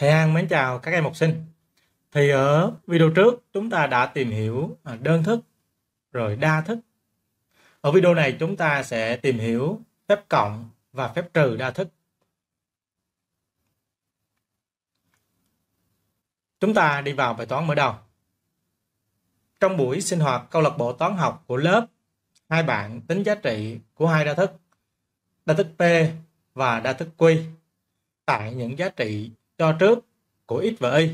Thầy An mến chào các em học sinh. Thì ở video trước chúng ta đã tìm hiểu à, đơn thức rồi đa thức. Ở video này chúng ta sẽ tìm hiểu phép cộng và phép trừ đa thức. Chúng ta đi vào bài toán mở đầu. Trong buổi sinh hoạt câu lạc bộ toán học của lớp, hai bạn tính giá trị của hai đa thức, đa thức P và đa thức Q tại những giá trị cho trước của x và y.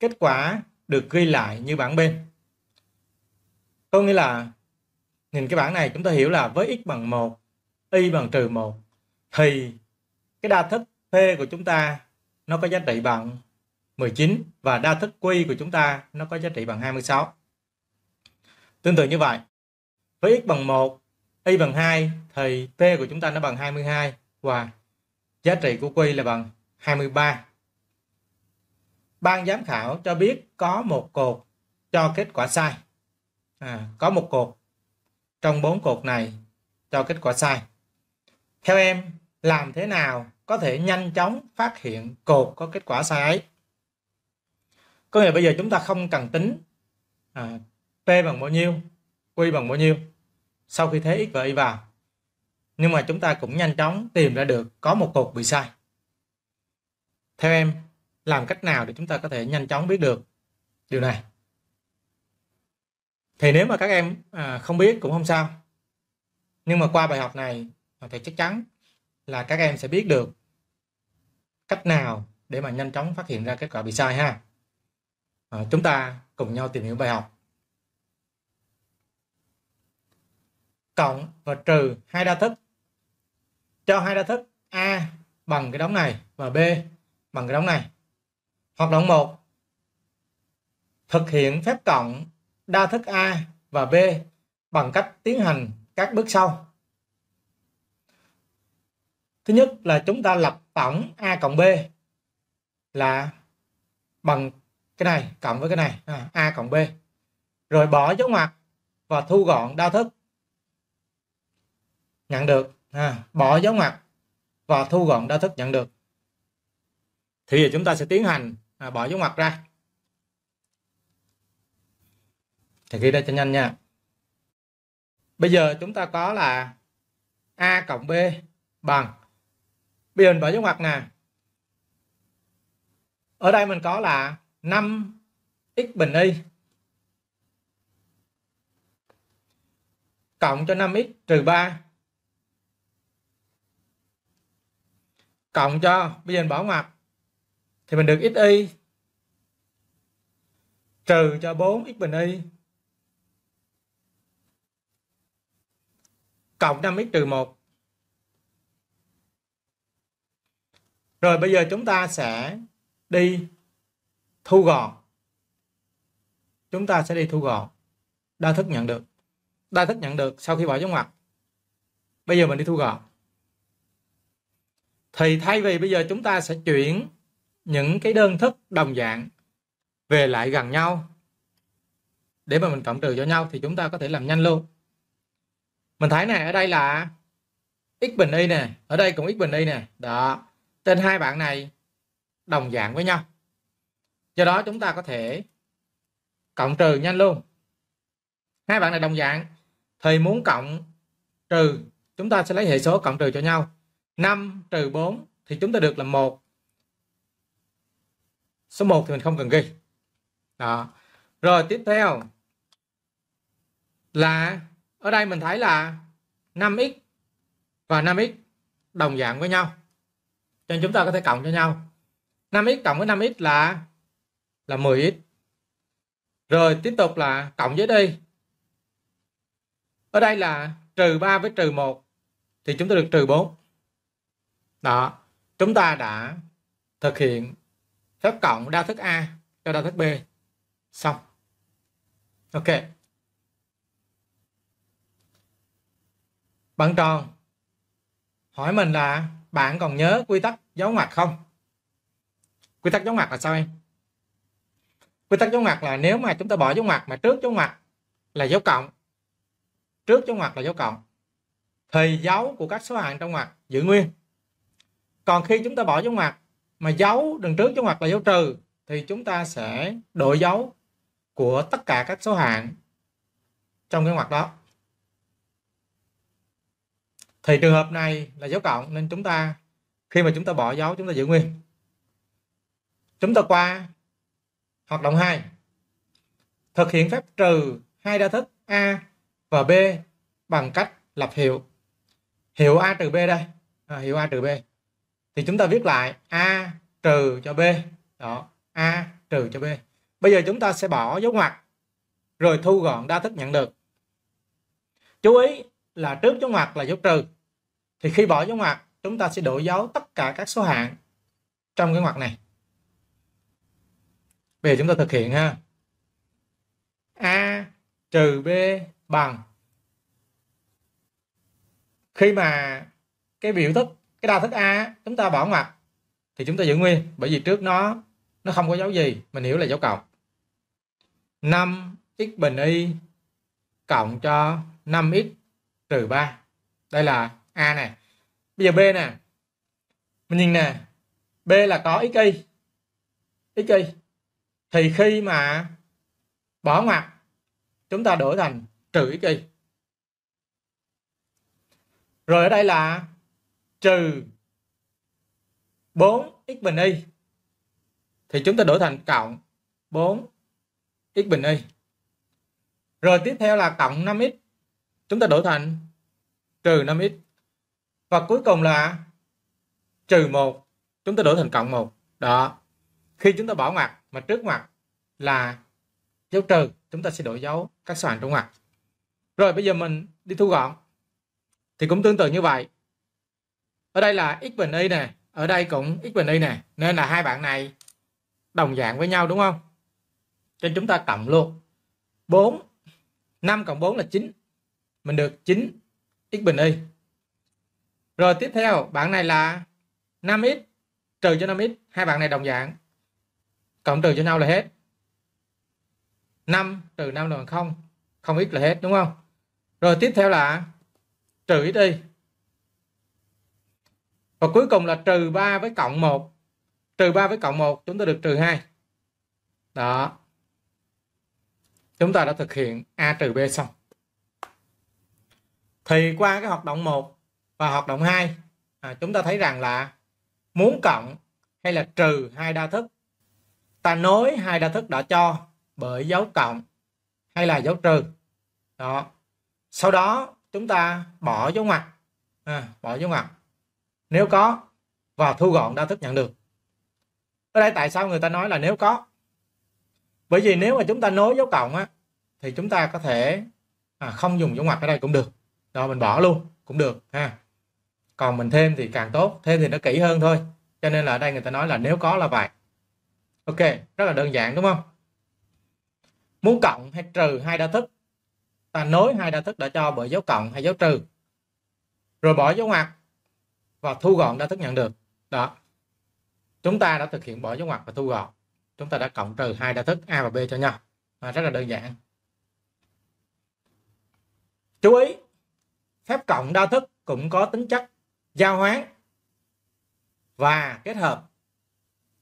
Kết quả được ghi lại như bảng bên. Có nghĩa là nhìn cái bảng này chúng ta hiểu là với x bằng 1, y bằng trừ 1 thì cái đa thức P của chúng ta nó có giá trị bằng 19 và đa thức Q của chúng ta nó có giá trị bằng 26. Tương tự như vậy, với x bằng 1, y bằng 2 thì P của chúng ta nó bằng 22 và giá trị của Q là bằng 23. Ban giám khảo cho biết có một cột cho kết quả sai. À, có một cột trong bốn cột này cho kết quả sai. Theo em, làm thế nào có thể nhanh chóng phát hiện cột có kết quả sai ấy? Có nghĩa bây giờ chúng ta không cần tính à, P bằng bao nhiêu, Q bằng bao nhiêu sau khi thế x và y vào. Nhưng mà chúng ta cũng nhanh chóng tìm ra được có một cột bị sai. Theo em, làm cách nào để chúng ta có thể nhanh chóng biết được điều này? Thì nếu mà các em à, không biết cũng không sao. Nhưng mà qua bài học này thì chắc chắn là các em sẽ biết được cách nào để mà nhanh chóng phát hiện ra kết quả bị sai ha. À, chúng ta cùng nhau tìm hiểu bài học. Cộng và trừ hai đa thức. Cho hai đa thức A bằng cái đóng này và B bằng cái đóng này. Hoạt động 1. Thực hiện phép cộng đa thức A và B bằng cách tiến hành các bước sau. Thứ nhất là chúng ta lập tổng A cộng B là bằng cái này cộng với cái này à, A cộng B. Rồi bỏ dấu ngoặc và thu gọn đa thức. Nhận được. À, bỏ dấu ngoặc và thu gọn đa thức nhận được. Thì giờ chúng ta sẽ tiến hành à, bỏ dấu ngoặc ra. Thì ghi ra cho nhanh nha. Bây giờ chúng ta có là A cộng B bằng Bây giờ mình bỏ dấu ngoặc nè. Ở đây mình có là 5 x bình y cộng cho 5x trừ 3 cộng cho bây giờ mình bỏ ngoặc thì mình được x y. Trừ cho 4 x bình y. Cộng 5x trừ 1 rồi bây giờ chúng ta sẽ đi thu gọn. Chúng ta sẽ đi thu gọn. Đa thức nhận được. Đa thức nhận được sau khi bỏ dấu ngoặc. Bây giờ mình đi thu gọn. Thì thay vì bây giờ chúng ta sẽ chuyển những cái đơn thức đồng dạng về lại gần nhau. Để mà mình cộng trừ cho nhau thì chúng ta có thể làm nhanh luôn. Mình thấy này ở đây là x bình y nè, ở đây cũng x bình y nè. Đó, tên hai bạn này đồng dạng với nhau. Do đó chúng ta có thể cộng trừ nhanh luôn. Hai bạn này đồng dạng thì muốn cộng trừ, chúng ta sẽ lấy hệ số cộng trừ cho nhau. 5 trừ 4 thì chúng ta được là 1 số 1 thì mình không cần ghi. Đó. Rồi, tiếp theo. Là, ở đây mình thấy là 5x và 5x đồng dạng với nhau. Cho nên chúng ta có thể cộng cho nhau. 5x cộng với 5x là là 10x rồi, tiếp tục là cộng với đi ở đây là trừ 3 với trừ 1 thì chúng ta được trừ 4 đó. Chúng ta đã thực hiện phép cộng đa thức A, cho đa thức B. Xong. Ok. Bạn tròn, hỏi mình là bạn còn nhớ quy tắc dấu ngoặc không? Quy tắc dấu ngoặc là sao em? Quy tắc dấu ngoặc là nếu mà chúng ta bỏ dấu ngoặc mà trước dấu ngoặc là dấu cộng. Trước dấu ngoặc là dấu cộng. Thì dấu của các số hạng trong ngoặc giữ nguyên. Còn khi chúng ta bỏ dấu ngoặc mà dấu đằng trước dấu ngoặc là dấu trừ thì chúng ta sẽ đổi dấu của tất cả các số hạng trong cái ngoặc đó. Thì trường hợp này là dấu cộng nên chúng ta khi mà chúng ta bỏ dấu chúng ta giữ nguyên. Chúng ta qua hoạt động 2 thực hiện phép trừ hai đa thức A và B bằng cách lập hiệu. Hiệu A trừ B đây. À, hiệu A trừ B thì chúng ta viết lại A trừ cho B. Đó, A trừ cho B. Bây giờ chúng ta sẽ bỏ dấu ngoặc, rồi thu gọn đa thức nhận được. Chú ý là trước dấu ngoặc là dấu trừ. Thì khi bỏ dấu ngoặc, chúng ta sẽ đổi dấu tất cả các số hạng trong cái ngoặc này. Bây giờ chúng ta thực hiện ha. A trừ b bằng. Khi mà cái biểu thức cái đa thức a, chúng ta bỏ ngoặc, thì chúng ta giữ nguyên. Bởi vì trước nó nó không có dấu gì, mình hiểu là dấu cộng. 5 x bình y cộng cho 5x trừ 3 đây là a này bây giờ b nè. Mình nhìn nè. B là có x y. X y. Thì khi mà bỏ ngoặc, chúng ta đổi thành trừ x y. Rồi ở đây là trừ 4 x bình y, thì chúng ta đổi thành cộng 4 x bình y. Rồi tiếp theo là cộng 5x chúng ta đổi thành trừ 5x và cuối cùng là trừ 1 chúng ta đổi thành cộng 1 đó. Khi chúng ta bỏ ngoặc, mà trước ngoặc là dấu trừ, chúng ta sẽ đổi dấu các số trong ngoặc. Rồi bây giờ mình đi thu gọn. Thì cũng tương tự như vậy ở đây là x bình y nè, ở đây cũng x bình y nè, nên là hai bạn này đồng dạng với nhau, đúng không? Cho chúng ta cộng luôn. 4 5 cộng 4 là 9 mình được 9 x bình y rồi tiếp theo, bạn này là 5x trừ cho 5x hai bạn này đồng dạng. Cộng trừ cho nhau là hết. 5 trừ 5 là bằng 0 không x là hết, đúng không? Rồi tiếp theo là trừ x đi và cuối cùng là trừ 3 với cộng 1 trừ 3 với cộng 1 chúng ta được trừ 2 đó. Chúng ta đã thực hiện A trừ B xong. Thì qua cái hoạt động 1 và hoạt động 2 à, chúng ta thấy rằng là muốn cộng hay là trừ hai đa thức ta nối hai đa thức đã cho bởi dấu cộng hay là dấu trừ. Đó. Sau đó chúng ta bỏ dấu ngoặc. À, bỏ dấu ngoặc nếu có và thu gọn đa thức nhận được. Ở đây tại sao người ta nói là nếu có? Bởi vì nếu mà chúng ta nối dấu cộng á thì chúng ta có thể à, không dùng dấu ngoặc ở đây cũng được. Rồi mình bỏ luôn cũng được ha. Còn mình thêm thì càng tốt thêm thì nó kỹ hơn thôi. Cho nên là ở đây người ta nói là nếu có là vậy. Ok rất là đơn giản đúng không? Muốn cộng hay trừ hai đa thức? Ta nối hai đa thức đã cho bởi dấu cộng hay dấu trừ. Rồi bỏ dấu ngoặc và thu gọn đa thức nhận được. Đó. Chúng ta đã thực hiện bỏ dấu ngoặc và thu gọn. Chúng ta đã cộng trừ hai đa thức a và b cho nhau. À, rất là đơn giản. Chú ý phép cộng đa thức cũng có tính chất giao hoán và kết hợp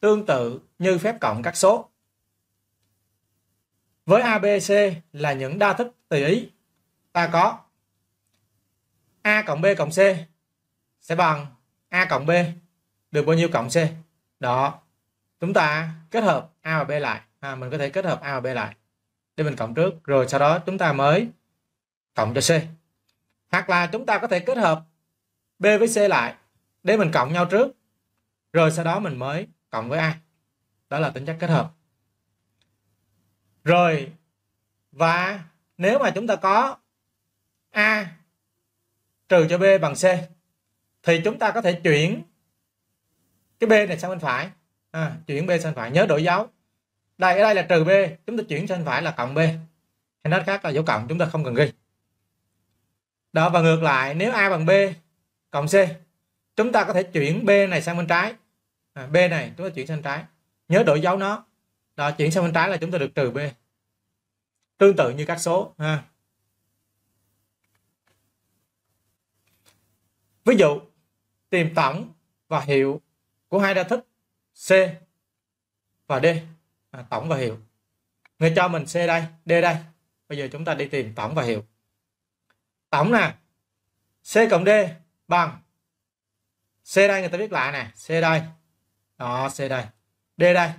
tương tự như phép cộng các số. Với ABC là những đa thức tùy ý. Ta có A cộng B cộng C sẽ bằng A cộng B được bao nhiêu cộng C? Đó. Chúng ta kết hợp A và B lại. À, mình có thể kết hợp A và B lại. Để mình cộng trước. Rồi sau đó chúng ta mới cộng cho C. Hoặc là chúng ta có thể kết hợp B với C lại để mình cộng nhau trước. Rồi sau đó mình mới cộng với A. Đó là tính chất kết hợp. Rồi và nếu mà chúng ta có A trừ cho B bằng C thì chúng ta có thể chuyển cái B này sang bên phải. À, chuyển B sang bên phải nhớ đổi dấu. Đây ở đây là trừ B chúng ta chuyển sang bên phải là cộng B. Hay nói khác là dấu cộng chúng ta không cần ghi. Đó và ngược lại nếu A bằng B cộng C chúng ta có thể chuyển B này sang bên trái. À, B này chúng ta chuyển sang trái. Nhớ đổi dấu nó. Đó chuyển sang bên trái là chúng ta được trừ B. Tương tự như các số ha. Ví dụ tìm tổng và hiệu của hai đa thức C và D. À, tổng và hiệu người cho mình C đây D đây. Bây giờ chúng ta đi tìm tổng và hiệu tổng nè C cộng D bằng C đây người ta viết lại nè. C đây. Đó C đây. D đây.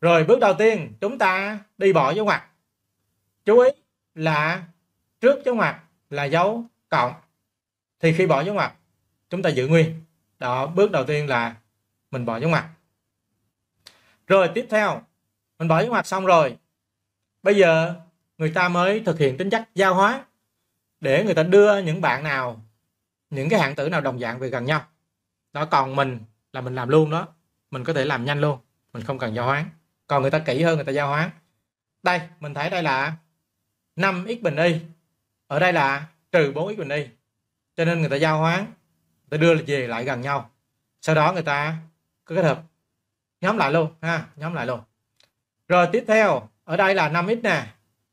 Rồi bước đầu tiên chúng ta đi bỏ dấu ngoặc. Chú ý là trước dấu ngoặc là dấu cộng thì khi bỏ dấu ngoặc, chúng ta giữ nguyên. Đó, bước đầu tiên là mình bỏ dấu ngoặc. Rồi, tiếp theo, mình bỏ dấu ngoặc xong rồi, bây giờ người ta mới thực hiện tính chất giao hóa để người ta đưa những bạn nào, những cái hạng tử nào đồng dạng về gần nhau. Đó, còn mình là mình làm luôn đó. Mình có thể làm nhanh luôn, mình không cần giao hoán còn người ta kỹ hơn, người ta giao hoán đây, mình thấy đây là 5x bình y. Ở đây là trừ 4x bình y cho nên người ta giao hoán, người ta đưa về lại gần nhau. Sau đó người ta có kết hợp. Nhóm lại luôn, ha, nhóm lại luôn. Rồi tiếp theo, ở đây là 5x nè.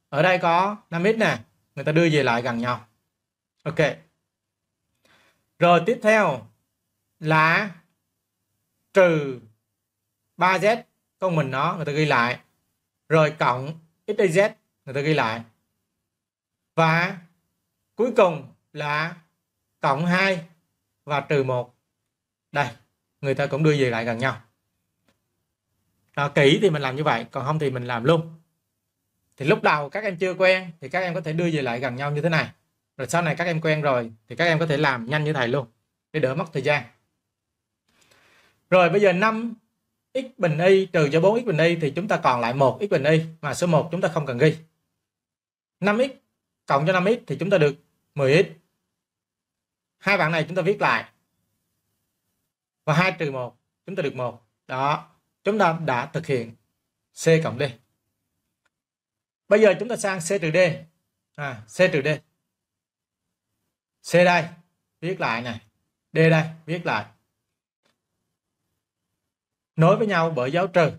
Ở đây có 5x nè. Người ta đưa về lại gần nhau. Ok. Rồi tiếp theo là trừ 3z con mình nó, người ta ghi lại. Rồi cộng xyz người ta ghi lại. Và cuối cùng là cộng 2 và trừ 1 đây người ta cũng đưa về lại gần nhau. À, kỹ thì mình làm như vậy còn không thì mình làm luôn. Thì lúc đầu các em chưa quen thì các em có thể đưa về lại gần nhau như thế này. Rồi sau này các em quen rồi thì các em có thể làm nhanh như thầy luôn để đỡ mất thời gian. Rồi bây giờ 5 x bình y trừ cho 4x bình y thì chúng ta còn lại 1 x bình y mà số 1 chúng ta không cần ghi. 5x cộng cho 5x thì chúng ta được 10x hai bạn này chúng ta viết lại. Và 2 trừ 1 chúng ta được 1 đó chúng ta đã thực hiện C cộng D. Bây giờ chúng ta sang C trừ D. À, C trừ D. C đây viết lại này. D đây viết lại. Nối với nhau bởi dấu trừ.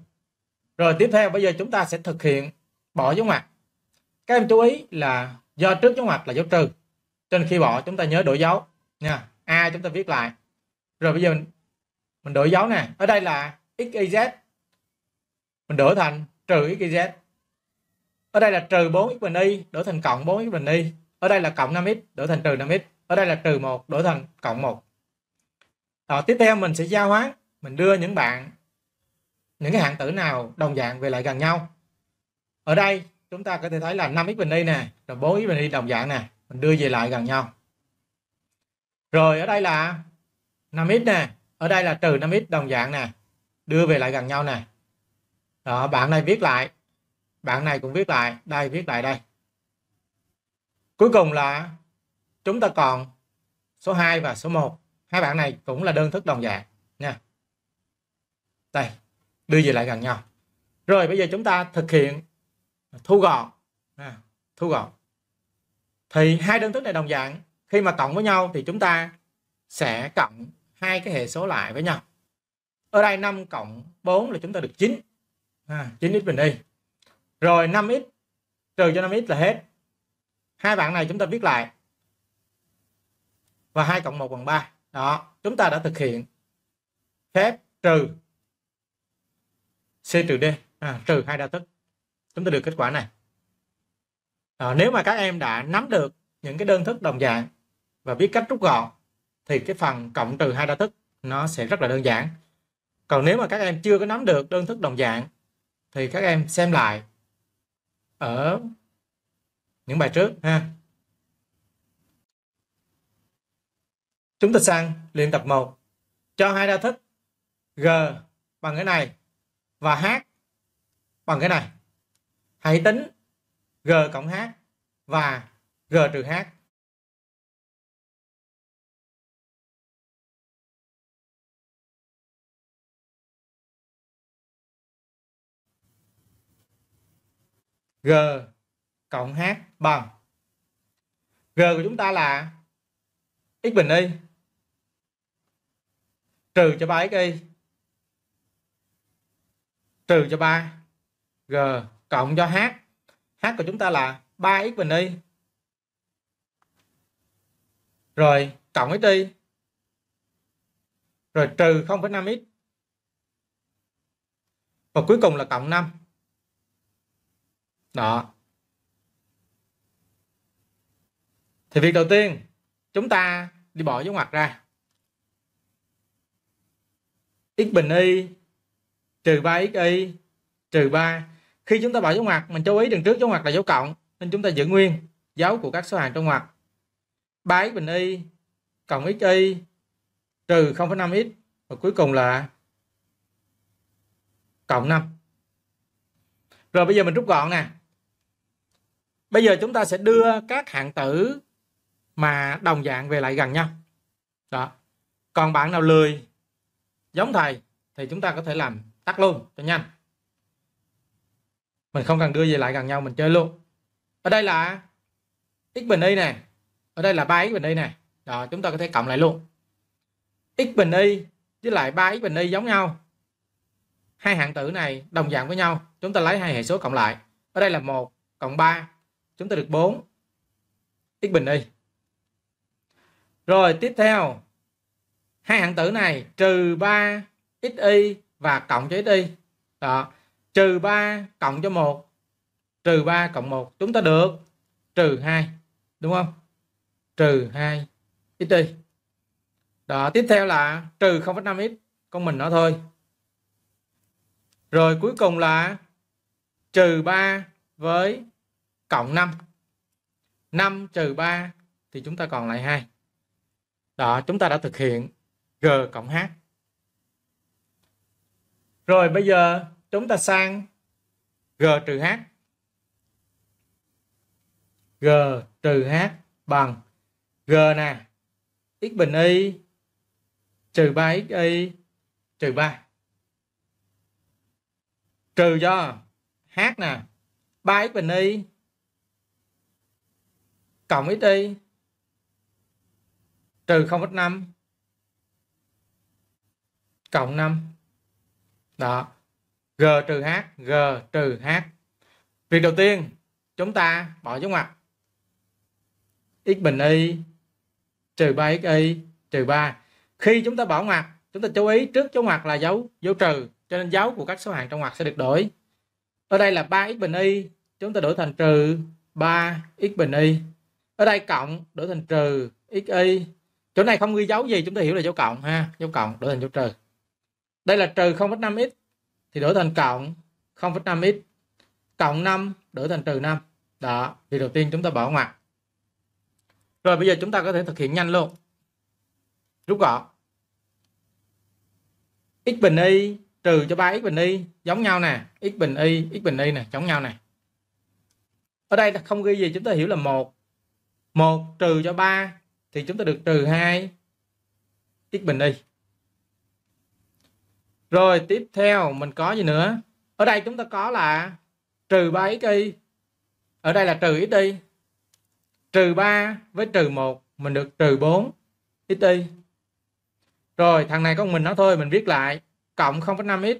Rồi tiếp theo bây giờ chúng ta sẽ thực hiện bỏ dấu ngoặc. Các em chú ý là do trước dấu ngoặc là dấu trừ trên khi bỏ chúng ta nhớ đổi dấu nha a chúng ta viết lại. Rồi bây giờ mình, mình đổi dấu nè. Ở đây là x y z. Mình đổi thành trừ x y z. Ở đây là trừ 4x bình y đổi thành cộng 4x bình y. Ở đây là cộng 5x đổi thành trừ 5x ở đây là trừ 1 đổi thành cộng 1 Rồi, tiếp theo mình sẽ giao hóa. Mình đưa những bạn những cái hạng tử nào đồng dạng về lại gần nhau. Ở đây chúng ta có thể thấy là 5x bình y nè rồi 4x bình y đồng dạng nè. Mình đưa về lại gần nhau rồi ở đây là 5x nè. Ở đây là trừ 5x đồng dạng nè. Đưa về lại gần nhau nè. Đó bạn này viết lại. Bạn này cũng viết lại. Đây viết lại đây. Cuối cùng là chúng ta còn số 2 và số 1 hai bạn này cũng là đơn thức đồng dạng nha. Đây đưa về lại gần nhau. Rồi bây giờ chúng ta thực hiện thu gọn. À, thu gọn. Thì hai đơn thức này đồng dạng khi mà cộng với nhau thì chúng ta sẽ cộng hai cái hệ số lại với nhau. Ở đây 5 cộng 4 là chúng ta được 9 à, 9x bình y rồi 5x trừ cho 5x là hết. Hai bạn này chúng ta viết lại. Và 2 cộng 1 bằng 3 đó chúng ta đã thực hiện phép trừ C trừ D. À, trừ hai đa thức. Chúng ta được kết quả này. À, nếu mà các em đã nắm được những cái đơn thức đồng dạng và biết cách rút gọn, thì cái phần cộng trừ hai đa thức nó sẽ rất là đơn giản. Còn nếu mà các em chưa có nắm được đơn thức đồng dạng, thì các em xem lại ở những bài trước, ha. Chúng ta sang luyện tập 1 cho hai đa thức g bằng cái này và h bằng cái này. Hãy tính g cộng h và g trừ h. g cộng h bằng. G của chúng ta là x bình y. Trừ cho 3 xy trừ cho 3 g cộng cho h. H của chúng ta là 3x bình y. Rồi cộng x y. Rồi trừ 0,5x và cuối cùng là cộng 5 đó. Thì việc đầu tiên chúng ta đi bỏ dấu ngoặc ra. X bình y trừ 3xy trừ 3 khi chúng ta bỏ dấu ngoặc mình chú ý đằng trước dấu ngoặc là dấu cộng nên chúng ta giữ nguyên dấu của các số hàng trong ngoặc. 3x bình y cộng xy trừ 0,5x và cuối cùng là cộng 5 rồi bây giờ mình rút gọn nè bây giờ chúng ta sẽ đưa các hạng tử mà đồng dạng về lại gần nhau. Đó. Còn bạn nào lười giống thầy thì chúng ta có thể làm tắt luôn cho nhanh. Mình không cần đưa về lại gần nhau, mình chơi luôn. Ở đây là x bình y nè. Ở đây là 3x bình y nè. Đó, chúng ta có thể cộng lại luôn. X bình y với lại 3x bình y giống nhau. Hai hạng tử này đồng dạng với nhau. Chúng ta lấy hai hệ số cộng lại. Ở đây là 1 cộng 3 chúng ta được 4 x bình y. Rồi tiếp theo. Hai hạng tử này trừ 3 xy và cộng cho xy đó. Trừ 3 cộng cho 1 trừ 3 cộng 1 chúng ta được trừ 2 đúng không? Trừ 2 xy đó tiếp theo là trừ 0,5x con mình nó thôi. Rồi cuối cùng là trừ 3 với cộng 5 5 trừ 3 thì chúng ta còn lại 2 đó, chúng ta đã thực hiện G cộng H. Rồi bây giờ chúng ta sang G trừ H. G trừ H bằng G nè. X bình y trừ 3xy trừ 3 trừ cho h nè. 3x bình y cộng xy trừ 0,5 cộng 5 đó. G trừ h g trừ h. Việc đầu tiên chúng ta bỏ dấu ngoặc x bình y trừ 3xy trừ 3 khi chúng ta bỏ ngoặc chúng ta chú ý trước dấu ngoặc là dấu dấu trừ cho nên dấu của các số hạng trong ngoặc sẽ được đổi. Ở đây là 3x bình y chúng ta đổi thành trừ 3x bình y ở đây cộng đổi thành trừ xy chỗ này không ghi dấu gì chúng ta hiểu là dấu cộng ha. Dấu cộng đổi thành dấu trừ. Đây là trừ 0,5x thì đổi thành cộng 0,5x cộng 5 đổi thành trừ 5 đó thì đầu tiên chúng ta bỏ ngoặc rồi bây giờ chúng ta có thể thực hiện nhanh luôn. Rút gọn. X bình y trừ cho 3x bình y giống nhau nè. X bình y x bình y nè giống nhau nè. Ở đây không ghi gì chúng ta hiểu là một 1 trừ cho 3 thì chúng ta được trừ 2 x bình y rồi tiếp theo mình có gì nữa? Ở đây chúng ta có là trừ 3 x y ở đây là trừ x y trừ 3 với trừ 1 mình được trừ 4 x y rồi thằng này có mình nó thôi mình viết lại. Cộng 0,5x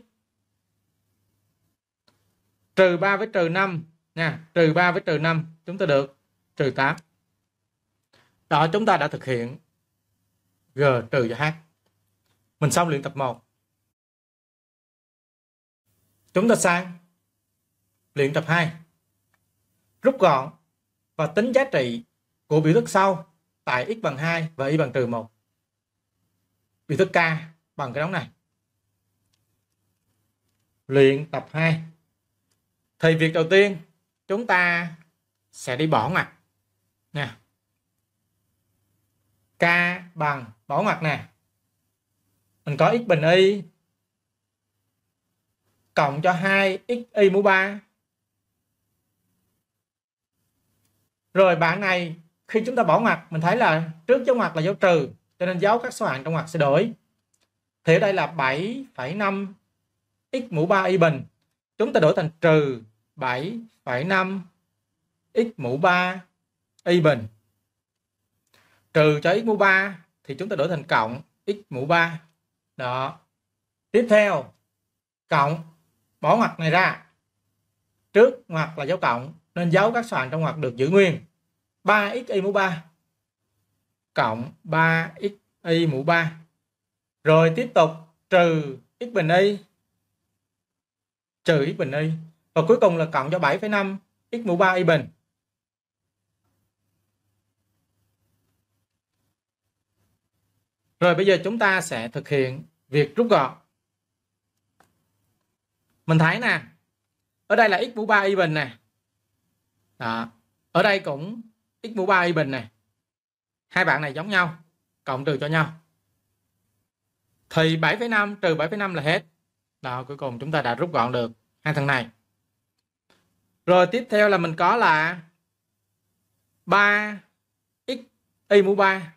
trừ 3 với trừ 5 nha. Trừ 3 với trừ 5 chúng ta được trừ 8 đó, chúng ta đã thực hiện G trừ cho H. Mình xong luyện tập 1 chúng ta sang luyện tập 2 rút gọn và tính giá trị của biểu thức sau tại x bằng 2 và y bằng trừ 1 biểu thức K bằng cái đóng này. Luyện tập 2 thì việc đầu tiên, chúng ta sẽ đi bỏ ngoặc nè k bằng bỏ ngoặc nè. Mình có x bình y cộng cho 2 x y mũ 3 rồi bảng này khi chúng ta bỏ ngoặc mình thấy là trước dấu ngoặc là dấu trừ cho nên dấu các số hạng trong ngoặc sẽ đổi. Thì ở đây là 7,5 x mũ 3 y bình. Chúng ta đổi thành trừ 7,5 x mũ 3 y bình trừ cho x mũ 3 thì chúng ta đổi thành cộng x mũ 3 đó. Tiếp theo cộng bỏ ngoặc này ra. Trước ngoặc là dấu cộng nên dấu các số trong ngoặc được giữ nguyên. 3x y mũ 3 cộng 3x y mũ 3 Rồi tiếp tục trừ x bình y. Trừ x bình y. Và cuối cùng là cộng cho 7,5 x mũ 3 y bình. Rồi bây giờ chúng ta sẽ thực hiện việc rút gọn. Mình thấy nè, ở đây là x mũ 3 y bình nè. Đó. Ở đây cũng x mũ 3 y bình nè. Hai bạn này giống nhau, cộng trừ cho nhau. Thì 7,5 trừ 7,5 là hết. Đó, cuối cùng chúng ta đã rút gọn được hai thằng này. Rồi tiếp theo là mình có là 3 x y mũ 3.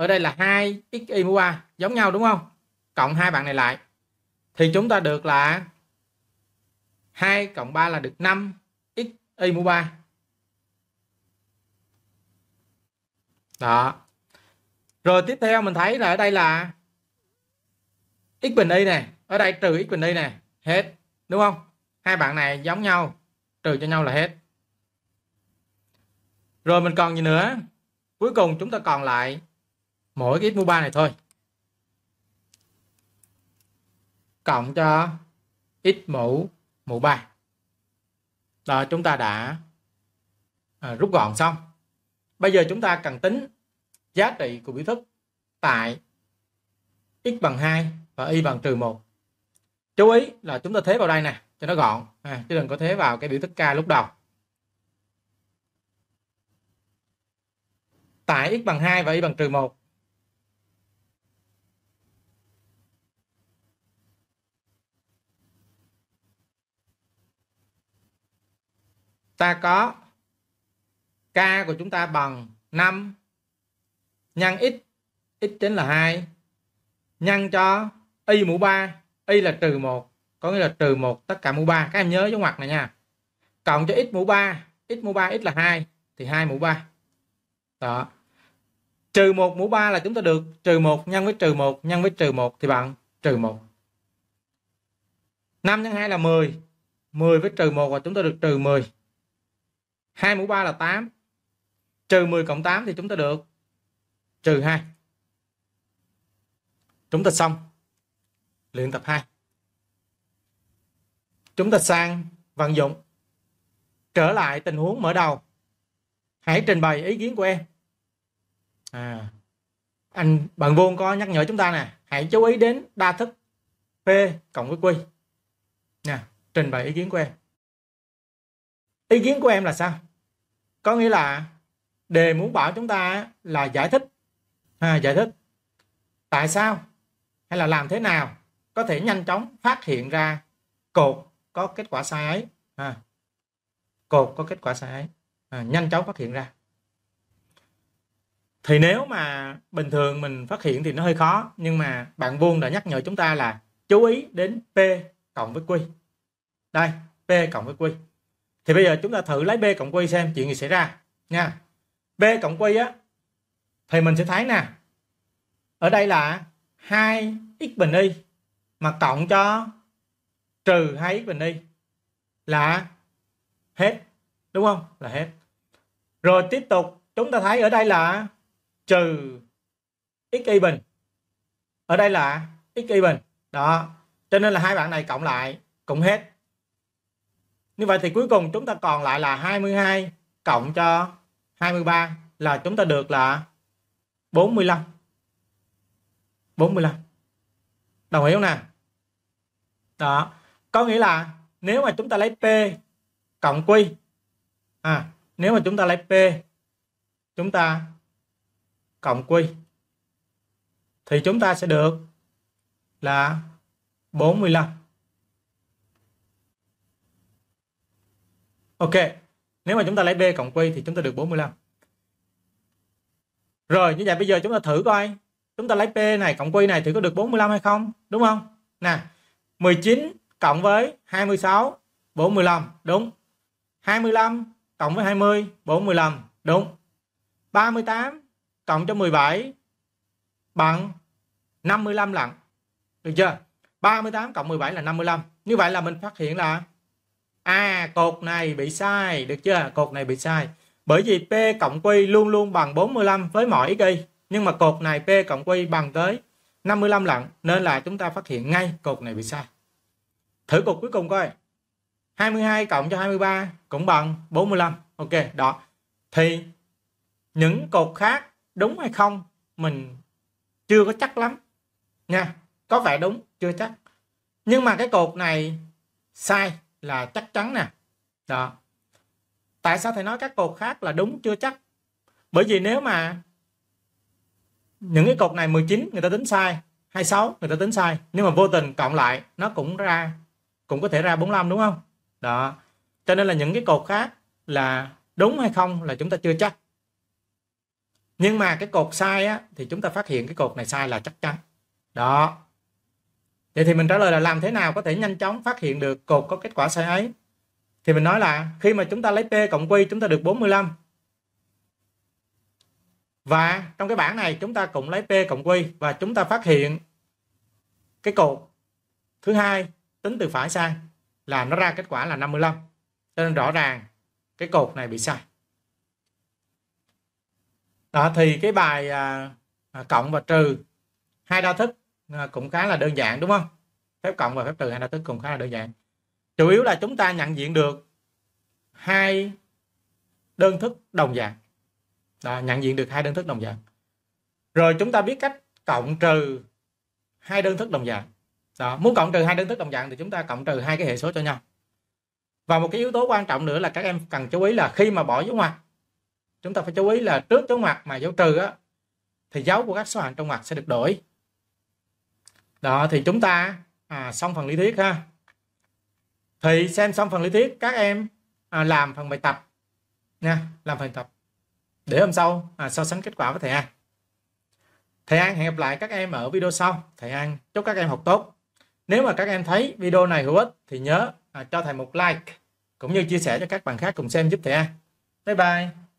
Ở đây là 2 x y mũ 3, giống nhau đúng không? Cộng hai bạn này lại. Thì chúng ta được là 2 cộng 3 là được 5 x y mũ 3. Đó. Rồi tiếp theo mình thấy là ở đây là x bình y nè, ở đây trừ x bình y nè, hết, đúng không? Hai bạn này giống nhau, trừ cho nhau là hết. Rồi mình còn gì nữa? Cuối cùng chúng ta còn lại mỗi cái x 3 này thôi. Cộng cho x mũ mũ 3. Đó chúng ta đã à, rút gọn xong. Bây giờ chúng ta cần tính giá trị của biểu thức tại x bằng 2 và y bằng trừ 1. Chú ý là chúng ta thế vào đây nè, cho nó gọn, à, chứ đừng có thế vào cái biểu thức k lúc đầu. Tại x bằng 2 và y bằng trừ 1. Ta có k của chúng ta bằng 5 nhân x x chính là 2 nhân cho y mũ 3 y là trừ 1 có nghĩa là trừ 1 tất cả mũ 3 các em nhớ dấu ngoặc này nha. Cộng cho x mũ 3 x mũ 3 x là 2 thì 2 mũ 3 đó. Trừ 1 mũ 3 là chúng ta được trừ 1 nhân với trừ 1 nhân với trừ 1 thì bằng trừ 1 5 nhân 2 là 10 10 với trừ 1 là chúng ta được trừ 10 2 mũ 3 là 8 trừ 10 cộng 8 thì chúng ta được trừ 2 chúng ta xong luyện tập 2 chúng ta sang vận dụng. Trở lại tình huống mở đầu. Hãy trình bày ý kiến của em. À, anh bạn vuông có nhắc nhở chúng ta nè hãy chú ý đến đa thức p cộng với q. Nè trình bày ý kiến của em. Ý kiến của em là sao? Có nghĩa là đề muốn bảo chúng ta là giải thích. À, giải thích. Tại sao? Hay là làm thế nào có thể nhanh chóng phát hiện ra cột có kết quả sai ấy? À, cột có kết quả sai ấy. À, nhanh chóng phát hiện ra. Thì nếu mà bình thường mình phát hiện thì nó hơi khó nhưng mà bạn vuông đã nhắc nhở chúng ta là chú ý đến p cộng với q. Đây p cộng với q thì bây giờ chúng ta thử lấy b cộng q xem chuyện gì xảy ra, nha. B cộng q á, thì mình sẽ thấy nè. Ở đây là 2 x bình y mà cộng cho trừ 2 x bình y là hết, đúng không? Là hết. Rồi tiếp tục, chúng ta thấy ở đây là trừ x y bình. Ở đây là x y bình. Đó, cho nên là hai bạn này cộng lại cũng hết như vậy thì cuối cùng chúng ta còn lại là 22 cộng cho 23 là chúng ta được là 45 45 đồng ý không nào đó. Có nghĩa là nếu mà chúng ta lấy P cộng Q à nếu mà chúng ta lấy P, chúng ta cộng Q, thì chúng ta sẽ được là 45 Ok, nếu mà chúng ta lấy B cộng Q thì chúng ta được 45 rồi, như vậy bây giờ chúng ta thử coi, chúng ta lấy P này cộng Q này thì có được 45 hay không, đúng không? Nè 19 cộng với 26 45 đúng. 25 cộng với 20 45 đúng. 38 cộng cho 17 bằng 55 lận được chưa? 38 cộng 17 là 55 như vậy là mình phát hiện là à cột này bị sai, được chưa? Cột này bị sai. Bởi vì P cộng Q luôn luôn bằng 45 với mọi x y, nhưng mà cột này P cộng Q bằng tới 55 lần nên là chúng ta phát hiện ngay cột này bị sai. Thử cột cuối cùng coi. 22 cộng cho 23 cũng bằng 45 ok, đó. Thì những cột khác đúng hay không, mình chưa có chắc lắm nha. Có vẻ đúng, chưa chắc. Nhưng mà cái cột này sai là chắc chắn nè. Đó. Tại sao thầy nói các cột khác là đúng, chưa chắc? Bởi vì nếu mà những cái cột này 19 người ta tính sai 26 người ta tính sai, nhưng mà vô tình cộng lại, nó cũng ra, cũng có thể ra 45 đúng không? Đó. Cho nên là những cái cột khác là đúng hay không là chúng ta chưa chắc. Nhưng mà cái cột sai á, thì chúng ta phát hiện cái cột này sai là chắc chắn. Đó vậy thì mình trả lời là làm thế nào có thể nhanh chóng phát hiện được cột có kết quả sai ấy? Thì mình nói là khi mà chúng ta lấy P cộng Q chúng ta được 45 và trong cái bảng này chúng ta cũng lấy P cộng Q và chúng ta phát hiện cái cột thứ hai tính từ phải sang là nó ra kết quả là 55 cho nên rõ ràng cái cột này bị sai. Đó thì cái bài à, à cộng và trừ hai đa thức Ờ, cũng khá là đơn giản đúng không? Phép cộng và phép trừ hai đa thức cũng khá là đơn giản. Chủ yếu là chúng ta nhận diện được hai đơn thức đồng dạng. Đó, nhận diện được hai đơn thức đồng dạng. Rồi chúng ta biết cách cộng trừ hai đơn thức đồng dạng. Đó, muốn cộng trừ hai đơn thức đồng dạng thì chúng ta cộng trừ hai cái hệ số cho nhau. Và một cái yếu tố quan trọng nữa là các em cần chú ý là khi mà bỏ dấu ngoặc chúng ta phải chú ý là trước dấu ngoặc mà dấu trừ á thì dấu của các số hạng trong ngoặc sẽ được đổi đó thì chúng ta à, xong phần lý thuyết ha. Thì xem xong phần lý thuyết các em à, làm phần bài tập nha làm phần tập. Để hôm sau à, so sánh kết quả với thầy An. Thầy An hẹn gặp lại các em ở video sau. Thầy An chúc các em học tốt. Nếu mà các em thấy video này hữu ích thì nhớ à, cho thầy một like cũng như chia sẻ cho các bạn khác cùng xem giúp thầy An. Bye bye.